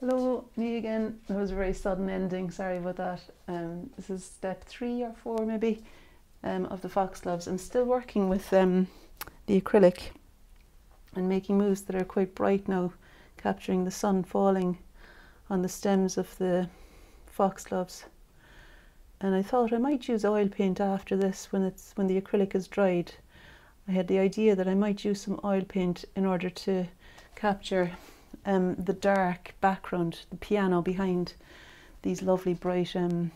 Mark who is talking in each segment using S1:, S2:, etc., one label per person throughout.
S1: Hello, me again. That was a very sudden ending. Sorry about that. Um, this is step three or four, maybe, um, of the foxgloves. I'm still working with um, the acrylic and making moves that are quite bright now, capturing the sun falling on the stems of the foxgloves. And I thought I might use oil paint after this when it's when the acrylic is dried. I had the idea that I might use some oil paint in order to capture um, the dark background, the piano behind these lovely bright um,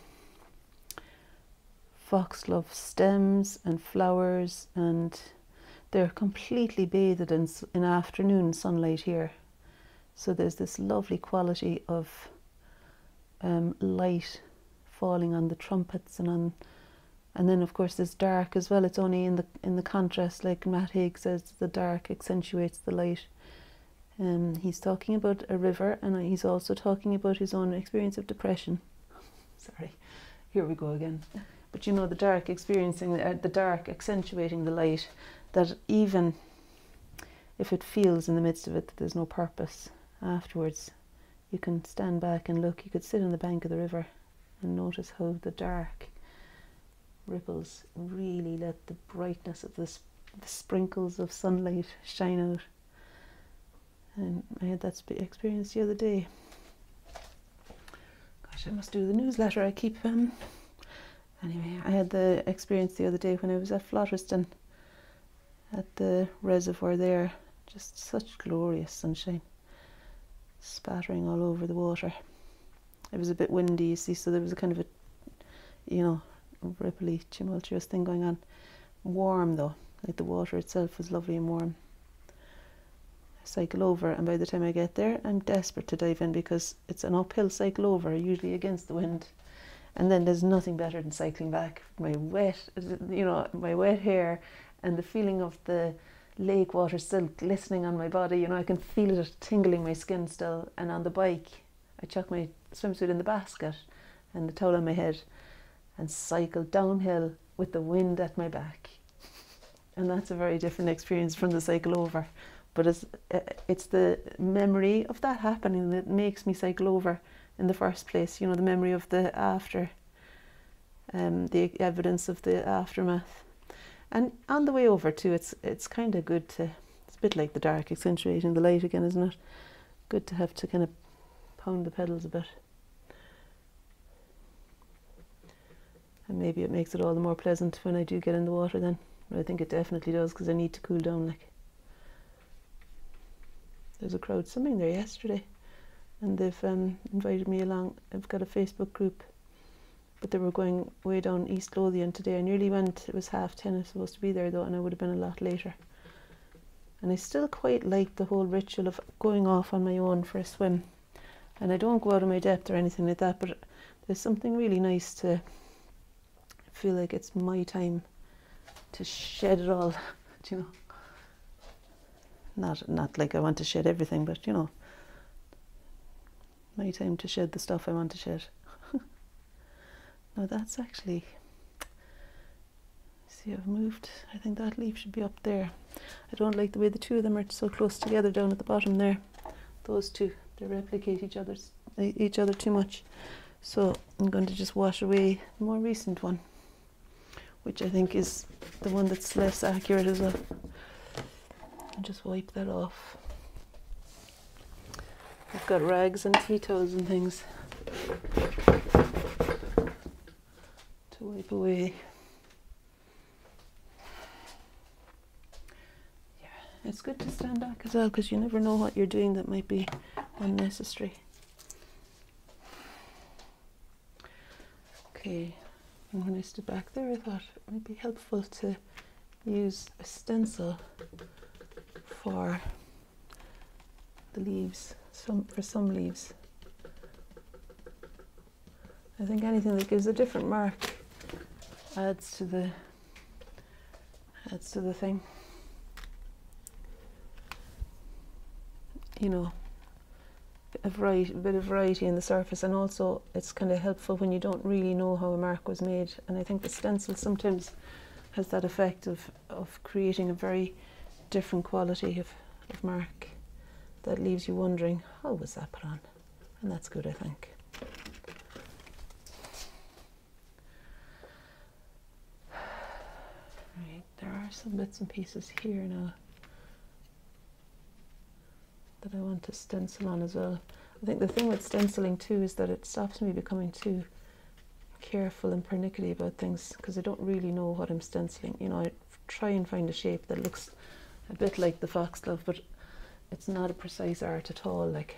S1: foxglove stems and flowers and they're completely bathed in, in afternoon sunlight here. So there's this lovely quality of um, light falling on the trumpets and on and then of course there's dark as well it's only in the in the contrast like Matt Haig says the dark accentuates the light um, he's talking about a river and he's also talking about his own experience of depression. Sorry, here we go again. But you know, the dark experiencing, uh, the dark accentuating the light, that even if it feels in the midst of it that there's no purpose afterwards, you can stand back and look. You could sit on the bank of the river and notice how the dark ripples really let the brightness of the, sp the sprinkles of sunlight shine out and I had that experience the other day. Gosh, I must do the newsletter. I keep um. Anyway, I had the experience the other day when I was at Flotterstone, at the reservoir there. Just such glorious sunshine, spattering all over the water. It was a bit windy, you see, so there was a kind of a, you know, ripply, tumultuous thing going on. Warm though, like the water itself was lovely and warm cycle over and by the time I get there I'm desperate to dive in because it's an uphill cycle over usually against the wind. And then there's nothing better than cycling back. My wet you know my wet hair and the feeling of the lake water still glistening on my body you know I can feel it tingling my skin still. And on the bike I chuck my swimsuit in the basket and the towel on my head and cycle downhill with the wind at my back. And that's a very different experience from the cycle over but it's uh, it's the memory of that happening that makes me cycle over in the first place. You know, the memory of the after, um, the evidence of the aftermath, and on the way over too. It's it's kind of good to. It's a bit like the dark accentuating the light again, isn't it? Good to have to kind of pound the pedals a bit. And maybe it makes it all the more pleasant when I do get in the water then. But I think it definitely does because I need to cool down like. There's a crowd swimming there yesterday, and they've um, invited me along. I've got a Facebook group, but they were going way down East Lothian today. I nearly went. It was half ten. I was supposed to be there though, and I would have been a lot later. And I still quite like the whole ritual of going off on my own for a swim. And I don't go out of my depth or anything like that, but there's something really nice to feel like it's my time to shed it all, you know. Not not like I want to shed everything, but you know, my time to shed the stuff I want to shed. now that's actually see I've moved. I think that leaf should be up there. I don't like the way the two of them are so close together down at the bottom there. Those two they replicate each other's each other too much. So I'm going to just wash away the more recent one, which I think is the one that's less accurate as well and just wipe that off. I've got rags and Tito's and things to wipe away. Yeah, it's good to stand back as well because you never know what you're doing that might be unnecessary. Okay, and when I stood back there, I thought it might be helpful to use a stencil for the leaves, some for some leaves. I think anything that gives a different mark adds to the adds to the thing. You know, a variety, a bit of variety in the surface, and also it's kind of helpful when you don't really know how a mark was made. And I think the stencil sometimes has that effect of of creating a very different quality of, of mark that leaves you wondering how was that put on and that's good, I think. Right, there are some bits and pieces here now that I want to stencil on as well. I think the thing with stenciling too is that it stops me becoming too careful and pernickety about things because I don't really know what I'm stenciling. You know, I try and find a shape that looks a bit like the foxglove, but it's not a precise art at all. Like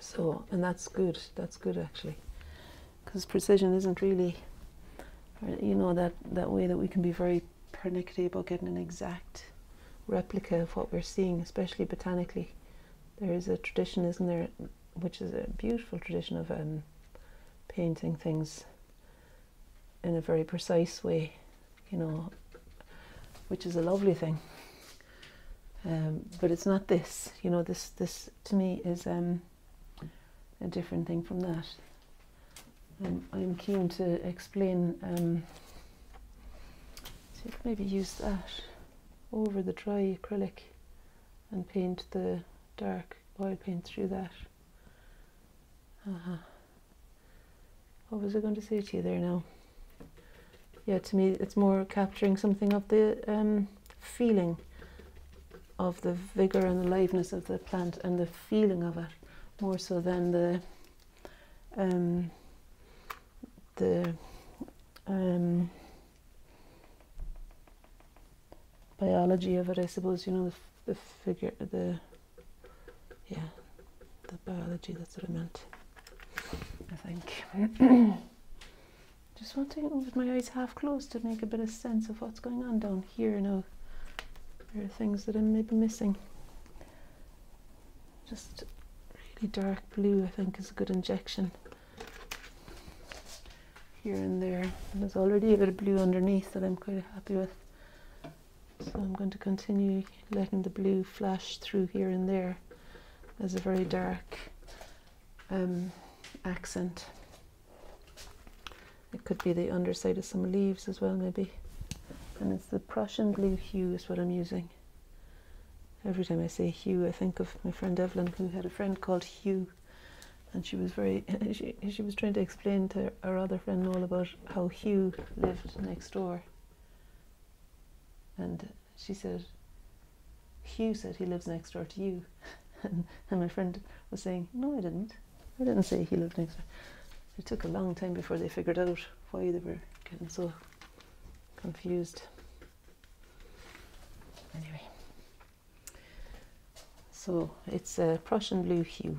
S1: so, and that's good. That's good actually, because precision isn't really, you know, that that way that we can be very pernickety about getting an exact replica of what we're seeing, especially botanically. There is a tradition, isn't there, which is a beautiful tradition of um, painting things in a very precise way, you know, which is a lovely thing. Um, but it's not this, you know. This this to me is um, a different thing from that. Um, I'm keen to explain. Um, see, maybe use that over the dry acrylic and paint the dark oil paint through that. Uh-huh. What was I going to say to you there now? Yeah, to me it's more capturing something of the um, feeling of the vigor and the aliveness of the plant and the feeling of it more so than the um, the um, biology of it, I suppose. You know, the, the figure, the yeah, the biology. That's what I meant. I think. Just wanting with my eyes half closed to make a bit of sense of what's going on down here now. There are things that I'm maybe missing. Just really dark blue, I think, is a good injection. Here and there. And there's already a bit of blue underneath that I'm quite happy with. So I'm going to continue letting the blue flash through here and there as a very dark um, accent. It could be the underside of some leaves as well, maybe. And it's the Prussian blue hue is what I'm using. Every time I say hue, I think of my friend Evelyn, who had a friend called Hugh, and she was very she, she was trying to explain to her other friend all about how Hugh lived next door and she said, Hugh said he lives next door to you. and, and my friend was saying, No, I didn't. I didn't say he lived next door. It took a long time before they figured out why they were getting so confused. Anyway, so it's a Prussian blue hue,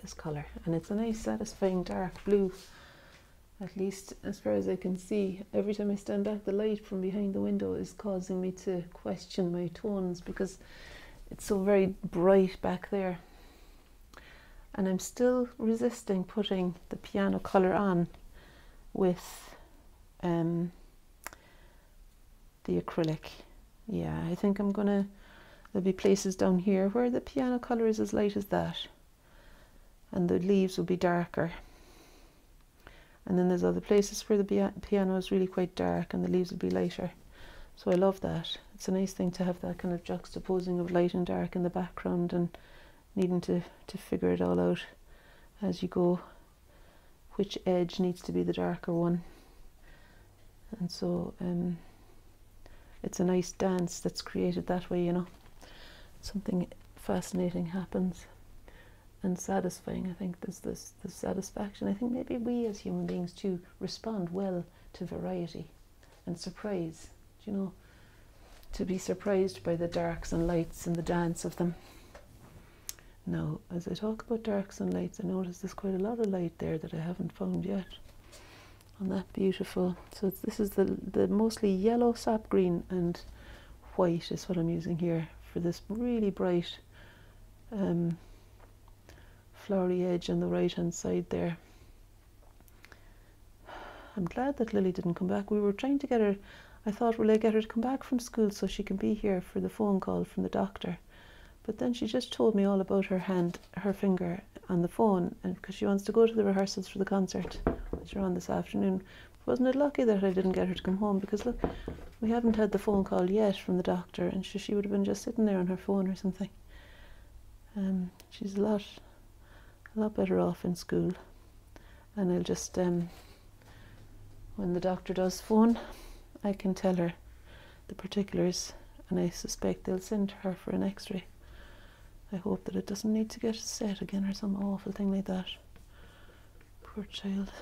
S1: this colour, and it's a nice, satisfying dark blue at least as far as I can see, every time I stand back, the light from behind the window is causing me to question my tones because it's so very bright back there. And I'm still resisting putting the piano colour on with um, the acrylic. Yeah, I think I'm gonna, there'll be places down here where the piano colour is as light as that. And the leaves will be darker. And then there's other places where the piano is really quite dark and the leaves will be lighter. So I love that. It's a nice thing to have that kind of juxtaposing of light and dark in the background and needing to, to figure it all out as you go which edge needs to be the darker one and so um, it's a nice dance that's created that way you know something fascinating happens and satisfying. I think there's this, this satisfaction. I think maybe we as human beings too respond well to variety and surprise. You know, to be surprised by the darks and lights and the dance of them. Now, as I talk about darks and lights, I notice there's quite a lot of light there that I haven't found yet. On that beautiful, so this is the the mostly yellow sap green and white is what I'm using here for this really bright um, flowery edge on the right hand side there. I'm glad that Lily didn't come back. We were trying to get her, I thought, will I get her to come back from school so she can be here for the phone call from the doctor? But then she just told me all about her hand, her finger on the phone, and because she wants to go to the rehearsals for the concert, which are on this afternoon. Wasn't it lucky that I didn't get her to come home? Because look, we haven't had the phone call yet from the doctor, and she, she would have been just sitting there on her phone or something. Um, she's a lot, a lot better off in school, and I'll just um, when the doctor does phone, I can tell her the particulars, and I suspect they'll send her for an X-ray. I hope that it doesn't need to get set again or some awful thing like that. Poor child.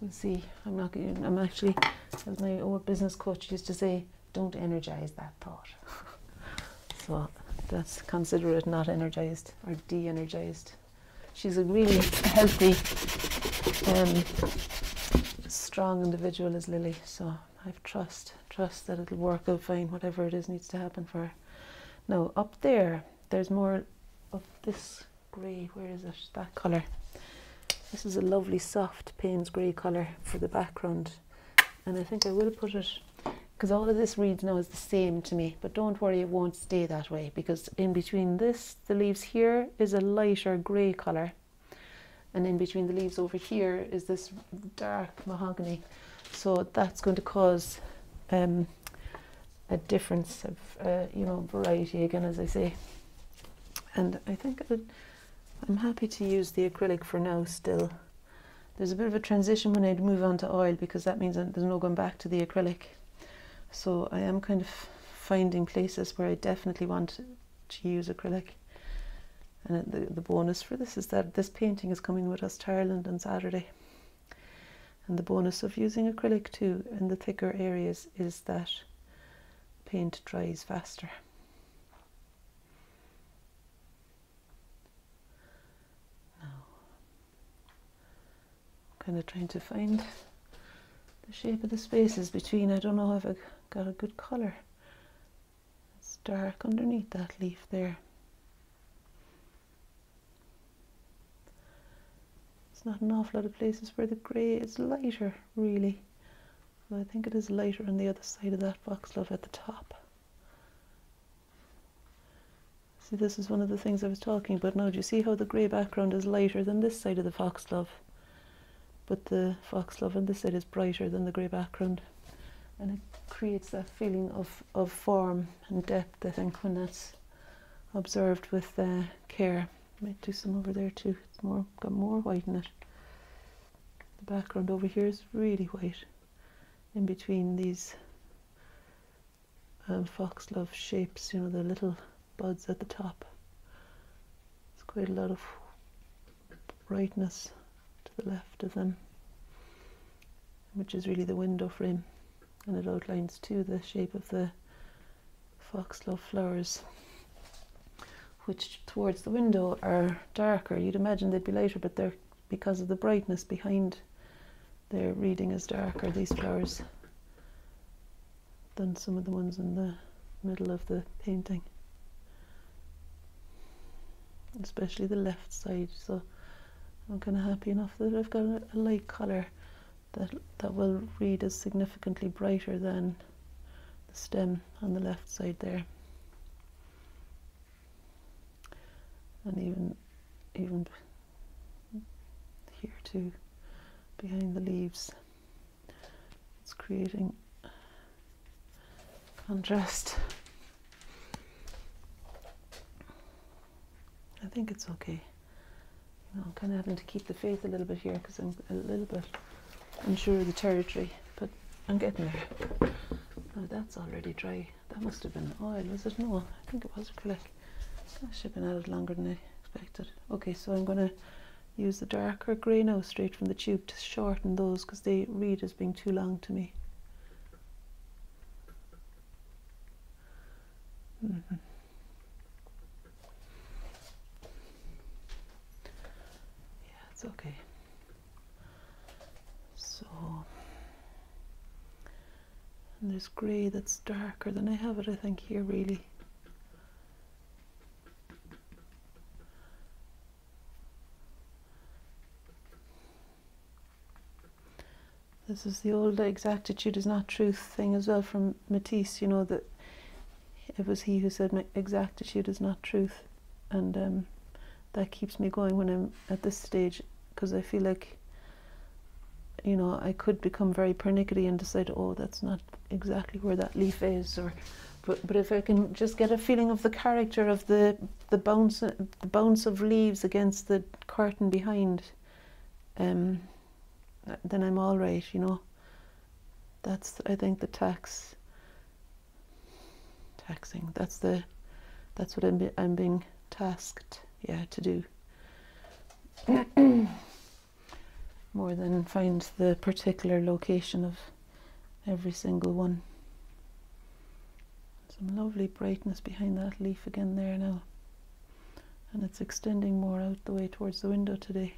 S1: We'll see. I'm not. I'm actually, as my old business coach used to say, don't energize that thought. so that's consider it not energized or de-energized. She's a really healthy, um, strong individual as Lily. So I've trust, trust that it'll work out fine. Whatever it is needs to happen for her. Now up there, there's more of this grey. Where is it? That colour. This is a lovely soft Payne's grey colour for the background. And I think I will put it, because all of this reads now is the same to me, but don't worry, it won't stay that way, because in between this, the leaves here is a lighter grey colour. And in between the leaves over here is this dark mahogany. So that's going to cause um, a difference of, uh, you know, variety again, as I say. And I think I I'm happy to use the acrylic for now still. There's a bit of a transition when I move on to oil because that means there's no going back to the acrylic. So I am kind of finding places where I definitely want to use acrylic. And the, the bonus for this is that this painting is coming with us to Ireland on Saturday. And the bonus of using acrylic too in the thicker areas is that paint dries faster. Now, kind of trying to find the shape of the spaces between. I don't know if I got a good colour. It's dark underneath that leaf there. It's not an awful lot of places where the grey is lighter, really. I think it is lighter on the other side of that foxglove at the top. See, this is one of the things I was talking about now. Do you see how the grey background is lighter than this side of the foxglove? but the foxglove on this side is brighter than the grey background and it creates that feeling of, of form and depth I think when that's observed with uh, care. Might do some over there too. It's more got more white in it. The background over here is really white in between these um, foxglove shapes, you know, the little buds at the top. It's quite a lot of brightness to the left of them, which is really the window frame, and it outlines too the shape of the foxglove flowers, which towards the window are darker. You'd imagine they'd be lighter, but they're because of the brightness behind their reading is darker, these flowers, than some of the ones in the middle of the painting. Especially the left side. So I'm kind of happy enough that I've got a, light colour that, that will read as significantly brighter than the stem on the left side there. And even, even here too, behind the leaves, it's creating contrast. I think it's okay. I'm kind of having to keep the faith a little bit here because I'm a little bit unsure of the territory, but I'm getting there. Oh, that's already dry. That must have been oil, was it? No, I think it was acrylic. That should have been added longer than I expected. Okay, so I'm going to use the darker grey now straight from the tube to shorten those because they read as being too long to me. Mm -hmm. It's okay. So, and there's grey that's darker than I have it, I think, here really. This is the old exactitude is not truth thing as well from Matisse, you know, that it was he who said exactitude is not truth. And um, that keeps me going when I'm at this stage because I feel like you know I could become very pernickety and decide oh that's not exactly where that leaf is or but but if I can just get a feeling of the character of the the bounce the bounce of leaves against the curtain behind, um, then I'm all right. You know. That's I think the tax. Taxing. That's the. That's what I'm be, I'm being tasked. Yeah, to do. More than find the particular location of every single one. Some lovely brightness behind that leaf again there now. And it's extending more out the way towards the window today.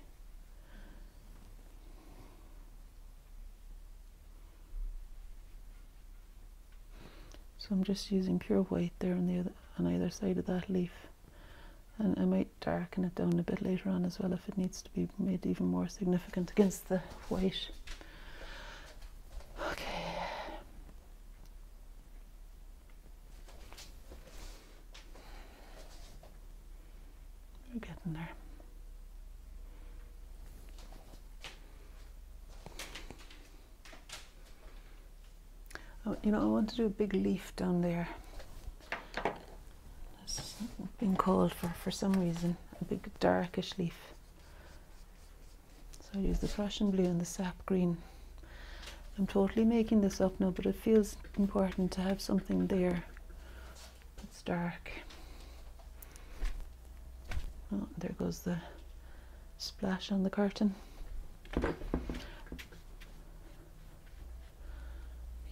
S1: I'm just using pure white there on the other, on either side of that leaf. And I might darken it down a bit later on as well if it needs to be made even more significant against the white. getting there. Oh, you know, I want to do a big leaf down there. It's been called for, for some reason, a big darkish leaf. So I use the Prussian blue and the sap green. I'm totally making this up now, but it feels important to have something there that's dark. Oh, there goes the splash on the curtain.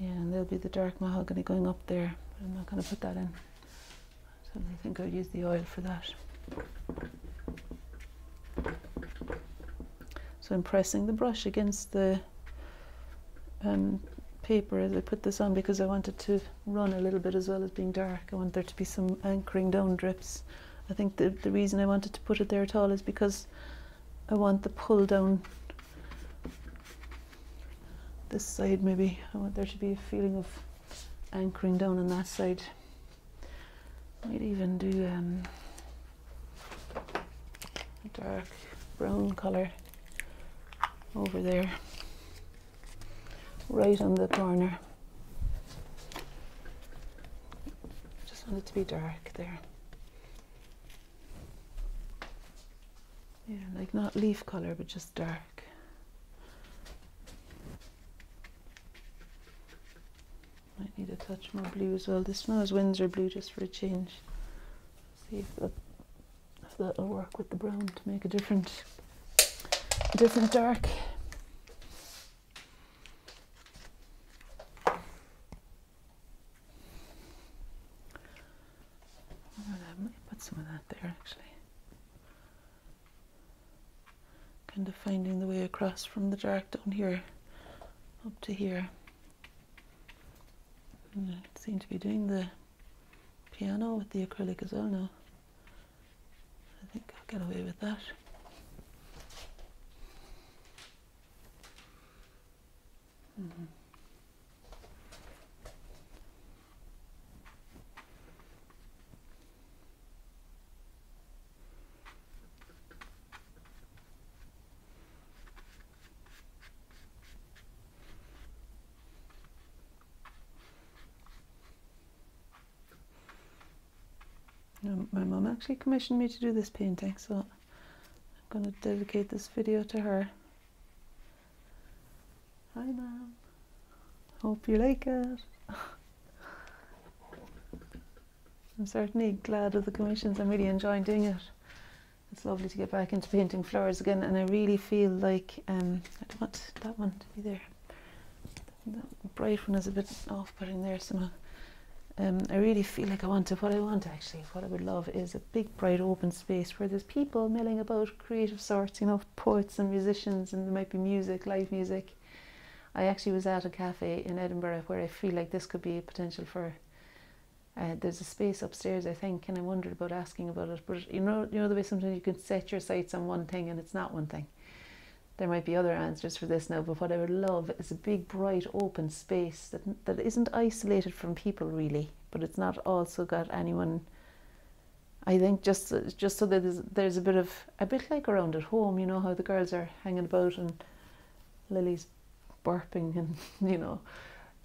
S1: Yeah, and there'll be the dark mahogany going up there, but I'm not going to put that in. So I think I'll use the oil for that. So I'm pressing the brush against the um, paper as I put this on because I want it to run a little bit as well as being dark. I want there to be some anchoring down drips I think the, the reason I wanted to put it there at all is because I want the pull down this side maybe. I want there to be a feeling of anchoring down on that side. Might even do um, a dark brown colour over there, right on the corner. Just want it to be dark there. Yeah, like not leaf color, but just dark. Might need a touch more blue as well. This smells Winsor blue just for a change. See if that if that'll work with the brown to make a different different dark. Oh, put some of that there actually. kind of finding the way across from the dark down here up to here. Seem to be doing the piano with the acrylic as well now. I think I'll get away with that. Mm -hmm. my mum actually commissioned me to do this painting, so I'm going to dedicate this video to her. Hi, ma'am. Hope you like it. I'm certainly glad of the commissions. I'm really enjoying doing it. It's lovely to get back into painting flowers again, and I really feel like um, I don't want that one to be there. The bright one is a bit off-putting there somehow um, I really feel like I want to, what I want actually, what I would love is a big bright open space where there's people milling about creative sorts, you know, poets and musicians and there might be music, live music. I actually was at a cafe in Edinburgh where I feel like this could be a potential for uh, there's a space upstairs, I think, and I wondered about asking about it. But you know, you know the way sometimes you can set your sights on one thing and it's not one thing there might be other answers for this now, but what I would love is a big, bright, open space that, that isn't isolated from people really, but it's not also got anyone. I think just just so that there's, there's a bit of a bit like around at home, you know how the girls are hanging about and Lily's burping and you know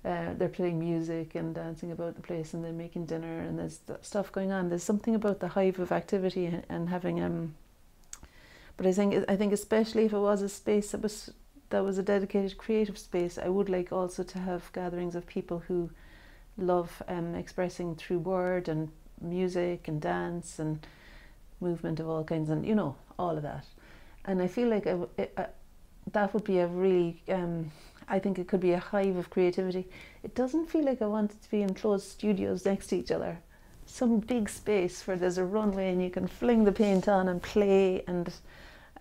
S1: uh, they're playing music and dancing about the place and they're making dinner and there's stuff going on. There's something about the hive of activity and having um. But I think I think especially if it was a space that was that was a dedicated creative space, I would like also to have gatherings of people who love um, expressing through word and music and dance and movement of all kinds and you know all of that. And I feel like I, it, uh, that would be a really um, I think it could be a hive of creativity. It doesn't feel like I want it to be in closed studios next to each other. Some big space where there's a runway and you can fling the paint on and play and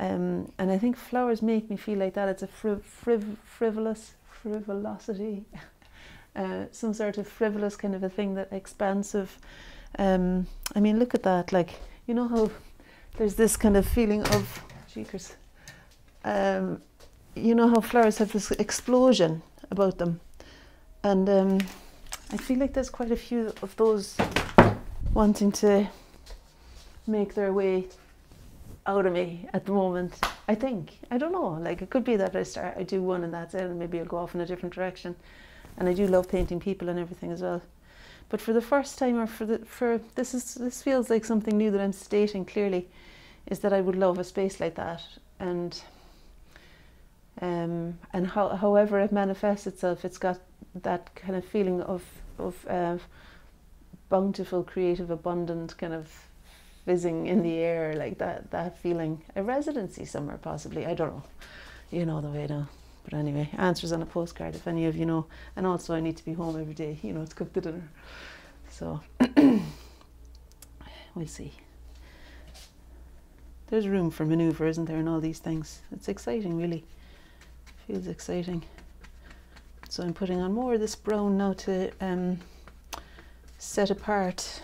S1: um, and I think flowers make me feel like that. It's a friv- friv- frivolous frivolosity, uh, some sort of frivolous kind of a thing that expansive. Um, I mean, look at that. Like you know how there's this kind of feeling of cheekers. Um, you know how flowers have this explosion about them, and um, I feel like there's quite a few of those wanting to make their way out of me at the moment. I think I don't know. Like it could be that I start, I do one and that's it, and maybe I'll go off in a different direction. And I do love painting people and everything as well. But for the first time, or for the for this is this feels like something new that I'm stating clearly, is that I would love a space like that, and um, and how, however it manifests itself, it's got that kind of feeling of of uh, bountiful, creative, abundant kind of fizzing in the air, like that that feeling. A residency somewhere, possibly. I don't know. You know the way now. But anyway, answers on a postcard if any of you know. And also, I need to be home every day, you know, to cook the dinner. So we'll see. There's room for manoeuvre, isn't there, in all these things? It's exciting, really feels exciting. So I'm putting on more of this brown now to um, set apart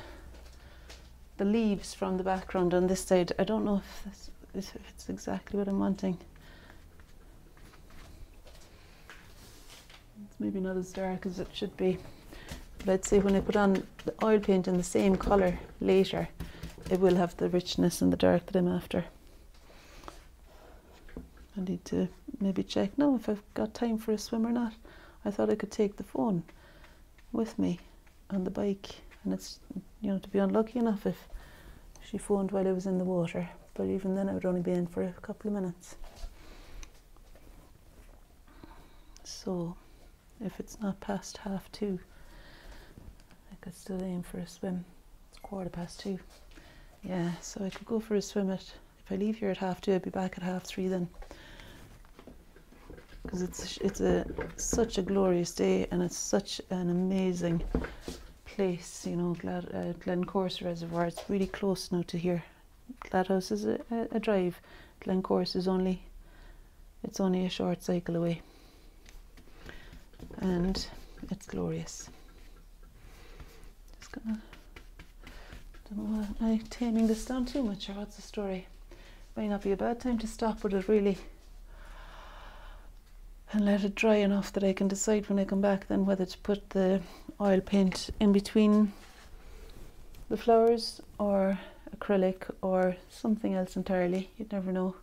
S1: the leaves from the background on this side. I don't know if, this, if it's exactly what I'm wanting. It's maybe not as dark as it should be. I'd say when I put on the oil paint in the same colour later, it will have the richness and the dark that I'm after. I need to maybe check now if I've got time for a swim or not. I thought I could take the phone with me on the bike, and it's you know to be unlucky enough if she phoned while I was in the water. But even then, I would only be in for a couple of minutes. So, if it's not past half two, I could still aim for a swim. It's quarter past two. Yeah, so I could go for a swim at. If I leave here at half two, I'd be back at half three then because it's it's a such a glorious day and it's such an amazing place. You know, Glad, uh, Glencorse Reservoir. It's really close now to here. Gladhouse is a, a, a drive. Glencorse is only it's only a short cycle away, and it's glorious. Just gonna. Don't know, am I taming this down too much, or what's the story? Might not be a bad time to stop, but it really and let it dry enough that I can decide when I come back then whether to put the oil paint in between the flowers or acrylic or something else entirely. You'd never know.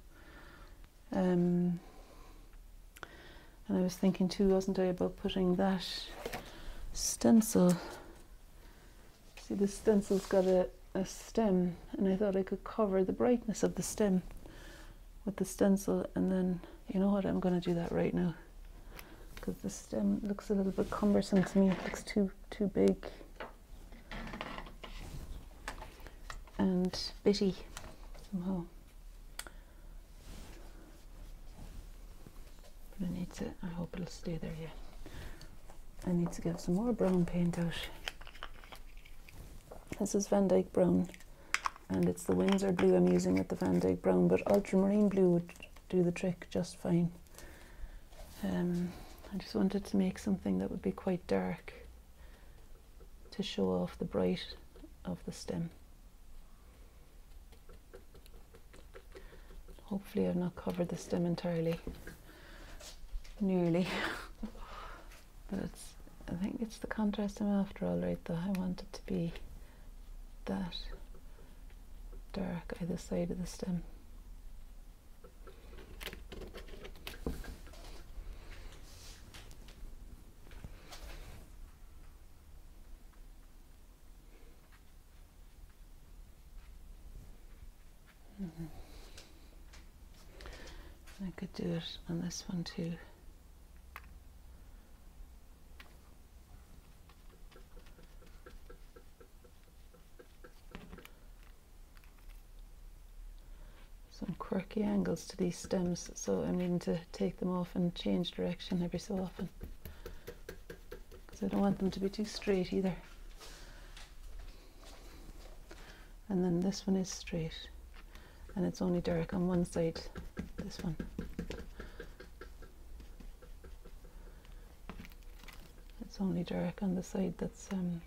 S1: Um, and I was thinking too, wasn't I, about putting that stencil. See, the stencil's got a, a stem, and I thought I could cover the brightness of the stem with the stencil and then you know what, I'm going to do that right now. Because the stem looks a little bit cumbersome to me. It looks too, too big. And bitty somehow. But I need to, I hope it'll stay there, yeah. I need to give some more brown paint out. This is Van Dyke Brown and it's the Winsor blue I'm using with the Van Dyke Brown, but ultramarine blue would do the trick just fine. Um, I just wanted to make something that would be quite dark to show off the bright of the stem. Hopefully I've not covered the stem entirely, nearly, but it's, I think it's the contrast I'm after all right though. I want it to be that dark either side of the stem. On this one too. Some quirky angles to these stems, so I'm needing to take them off and change direction every so often. Because I don't want them to be too straight either. And then this one is straight and it's only dark on one side, this one. It's only dark on the side that's um,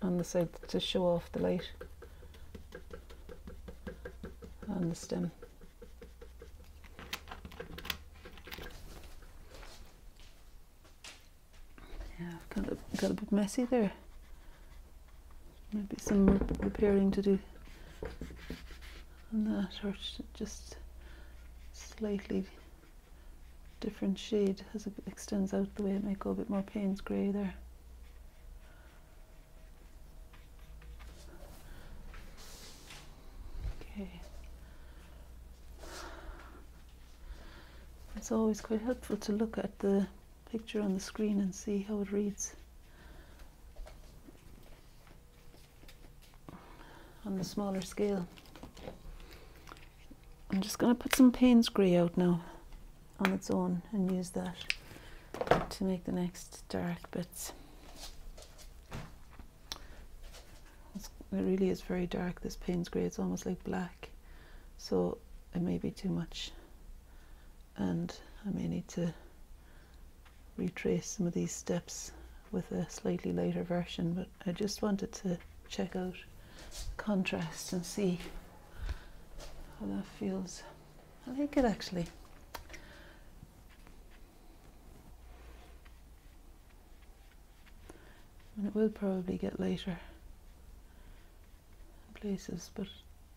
S1: on the side to show off the light on the stem. Yeah, got a, got a bit messy there. Maybe some repairing to do on that, or just slightly different shade as it extends out the way. It might go a bit more Payne's grey there. Okay. It's always quite helpful to look at the picture on the screen and see how it reads. on the smaller scale. I'm just going to put some Payne's Grey out now on its own and use that to make the next dark bits. It's, it really is very dark, this Payne's Grey, it's almost like black, so it may be too much and I may need to retrace some of these steps with a slightly lighter version, but I just wanted to check out contrast and see how that feels. I like it actually. And it will probably get lighter in places, but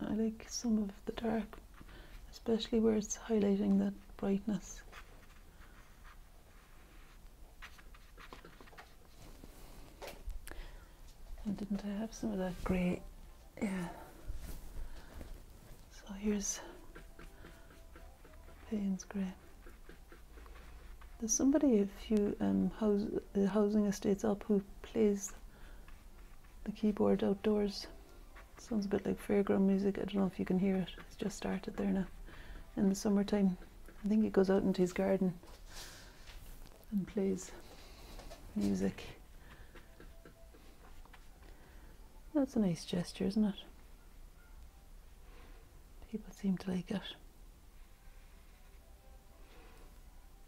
S1: I like some of the dark, especially where it's highlighting that brightness. And didn't I have some of that grey yeah. So here's Payne's Grey. There's somebody a few um, house, housing estates up who plays the keyboard outdoors. Sounds a bit like fairground music. I don't know if you can hear it. It's just started there now in the summertime. I think he goes out into his garden and plays music. That's a nice gesture, isn't it? People seem to like it.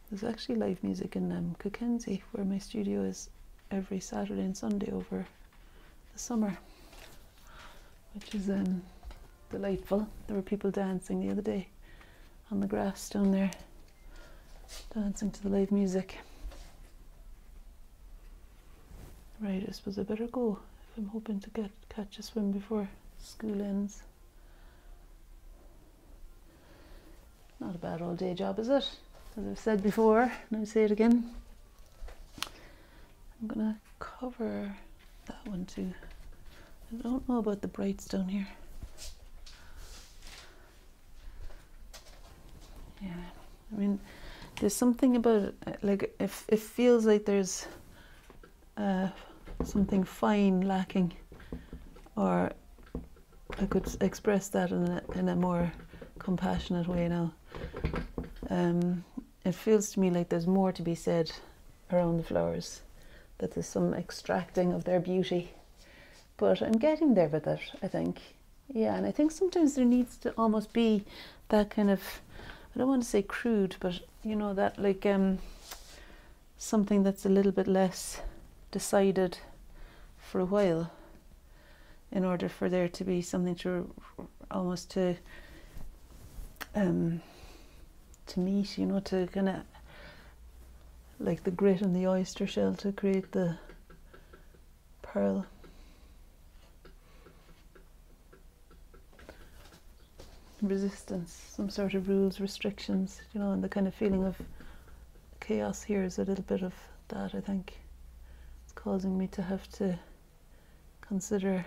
S1: There's actually live music in um, Cockenzie, where my studio is every Saturday and Sunday over the summer, which is um, delightful. There were people dancing the other day on the grass down there, dancing to the live music. Right, I suppose I better go. I'm hoping to get catch a swim before school ends. Not a bad old day job, is it? As I've said before, and I'll say it again. I'm gonna cover that one too. I don't know about the bright stone here. Yeah, I mean, there's something about it, like if it feels like there's uh, something fine lacking, or I could express that in a, in a more compassionate way now. Um, it feels to me like there's more to be said around the flowers, that there's some extracting of their beauty. But I'm getting there with it, I think. Yeah, and I think sometimes there needs to almost be that kind of, I don't want to say crude, but you know, that like um, something that's a little bit less decided for a while in order for there to be something to almost to um, to meet, you know, to kind of like the grit in the oyster shell to create the pearl. Resistance, some sort of rules, restrictions, you know, and the kind of feeling of chaos here is a little bit of that, I think It's causing me to have to consider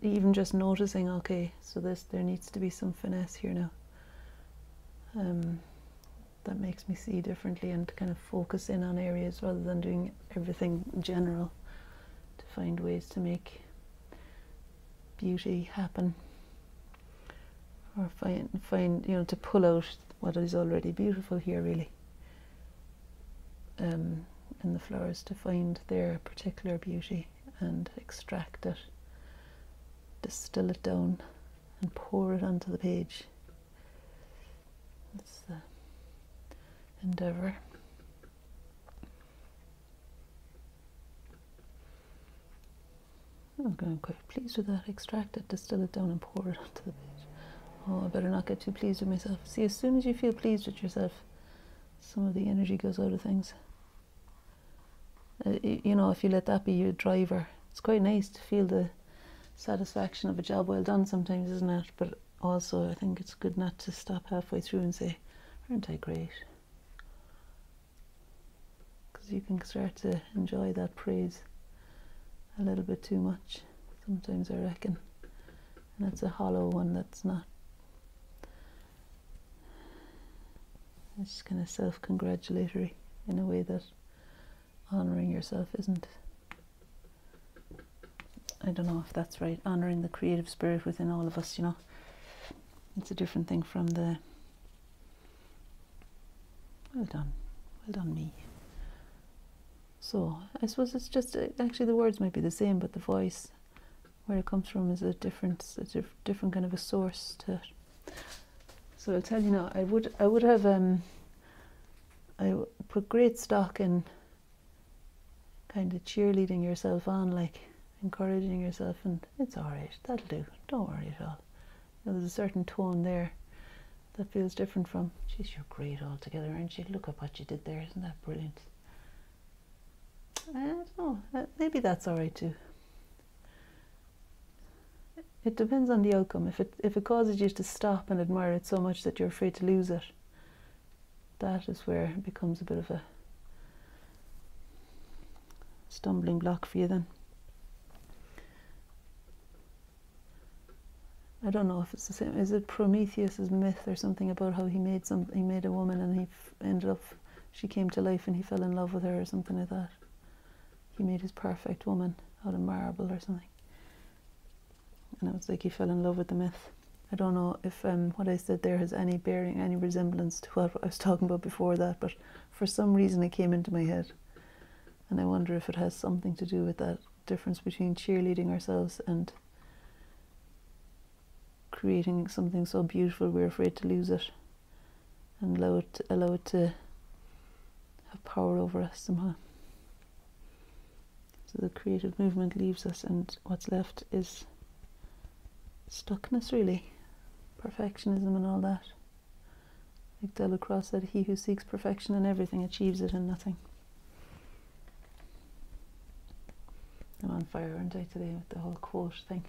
S1: even just noticing, okay, so this there needs to be some finesse here now. Um, that makes me see differently and kind of focus in on areas rather than doing everything general to find ways to make beauty happen. Or find find you know to pull out what is already beautiful here really. Um, in the flowers to find their particular beauty and extract it distill it down and pour it onto the page. That's the endeavor I'm going quite pleased with that. Extract it, distill it down, and pour it onto the page. Oh, I better not get too pleased with myself. See, as soon as you feel pleased with yourself, some of the energy goes out of things. Uh, you know, if you let that be your driver, it's quite nice to feel the satisfaction of a job well done sometimes, isn't it? But also, I think it's good not to stop halfway through and say, Aren't I great? Because you can start to enjoy that praise a little bit too much sometimes I reckon. And it's a hollow one that's not. It's kind of self-congratulatory in a way that honouring yourself isn't. I don't know if that's right honouring the creative spirit within all of us you know? It's a different thing from the well done well done me so I suppose it's just uh, actually the words might be the same, but the voice, where it comes from, is a different, a diff different kind of a source to it. So I'll tell you now, I would, I would have, um, I put great stock in kind of cheerleading yourself on, like encouraging yourself, and it's all right, that'll do. Don't worry at all. There's a certain tone there that feels different from, geez, you're great altogether, aren't you? Look at what you did there, isn't that brilliant? I don't know. Uh, maybe that's all right too. It depends on the outcome. If it if it causes you to stop and admire it so much that you're afraid to lose it, that is where it becomes a bit of a stumbling block for you then. I don't know if it's the same. Is it Prometheus's myth or something about how he made some he made a woman and he ended up she came to life and he fell in love with her or something like that he made his perfect woman out of marble or something. And it was like he fell in love with the myth. I don't know if um, what I said there has any bearing, any resemblance to what I was talking about before that, but for some reason it came into my head. And I wonder if it has something to do with that difference between cheerleading ourselves and creating something so beautiful we're afraid to lose it and allow it, allow it to have power over us somehow. The creative movement leaves us, and what's left is stuckness, really. Perfectionism and all that. Like Delacroix said, he who seeks perfection in everything achieves it in nothing. I'm on fire, aren't I, today with the whole quote thing.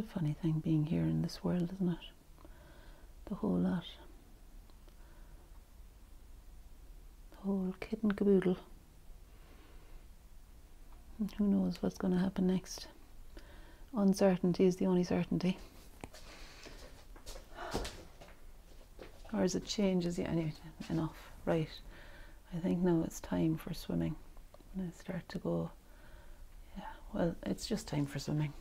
S1: the funny thing being here in this world, isn't it? The whole lot. The whole kit and caboodle. And who knows what's going to happen next? Uncertainty is the only certainty. Or is it changes? Yeah, anyway, enough. Right. I think now it's time for swimming. When I start to go, yeah, well, it's just time for swimming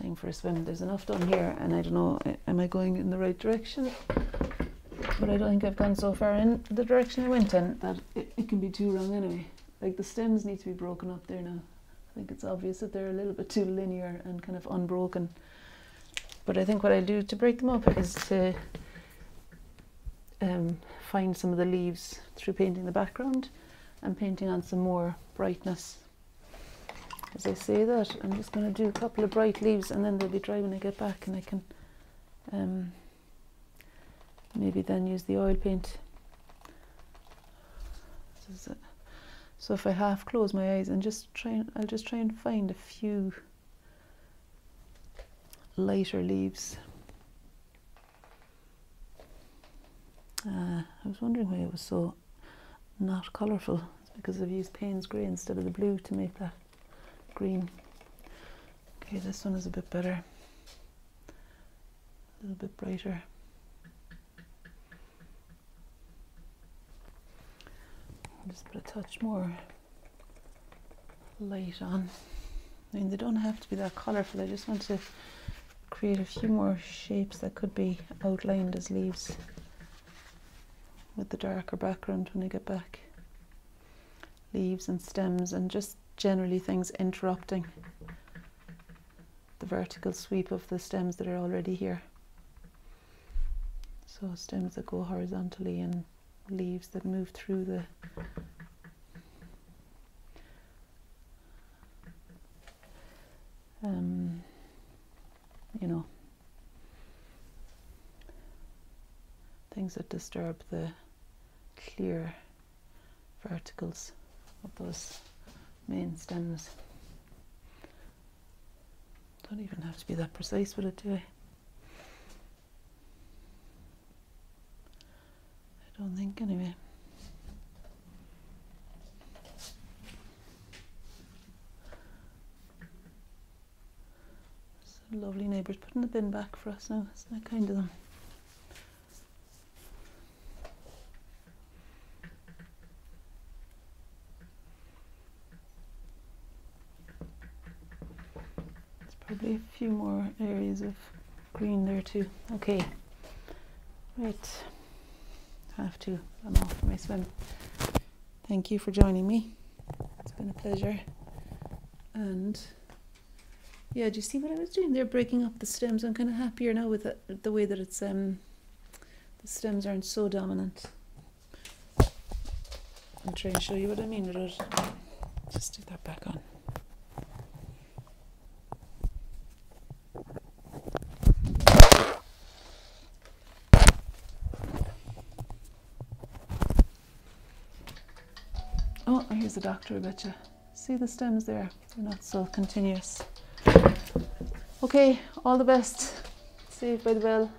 S1: time for a swim. There's enough done here, and I don't know, am I going in the right direction? But I don't think I've gone so far in the direction I went in that it, it can be too wrong anyway. Like the stems need to be broken up there now. I think it's obvious that they're a little bit too linear and kind of unbroken. But I think what I'll do to break them up is to um, find some of the leaves through painting the background and painting on some more brightness as I say that, I'm just going to do a couple of bright leaves and then they'll be dry when I get back and I can um, maybe then use the oil paint. So if I half close my eyes and just try, and, I'll just try and find a few lighter leaves. Uh, I was wondering why it was so not colourful. It's because I've used Payne's grey instead of the blue to make that green. Okay, this one is a bit better. A little bit brighter. Just put a touch more light on. I mean, they don't have to be that colourful. I just want to create a few more shapes that could be outlined as leaves with the darker background when I get back. Leaves and stems and just generally things interrupting the vertical sweep of the stems that are already here. So stems that go horizontally and leaves that move through the um, you know things that disturb the clear verticals of those main stems. Don't even have to be that precise with it, do I? I don't think, anyway. Lovely neighbours putting the bin back for us now. Isn't that kind of them? probably a few of green there too. Okay, right, have to, I'm off for my swim. Thank you for joining me. It's been a pleasure. And yeah, do you see what I was doing there, breaking up the stems? I'm kind of happier now with it, the way that it's, um, the stems aren't so dominant. I'm trying to show you what I mean. Just stick that back on. Oh, here's the doctor, I bet you. See the stems there? They're not so continuous. Okay, all the best. Saved by the bell.